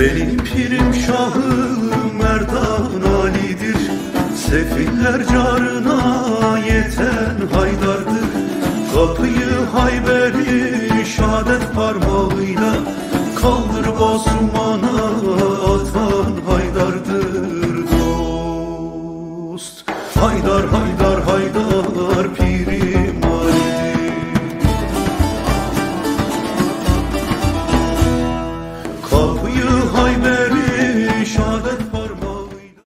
Benim pirim şahım Merdan Ali'dir. Sefiller carına yeten Haydar'dır. Kapıyı Hayber'i şadet parmağıyla Kaldır Basumana atan Haydar'dır dost. Haydar Haydar Haydar pirim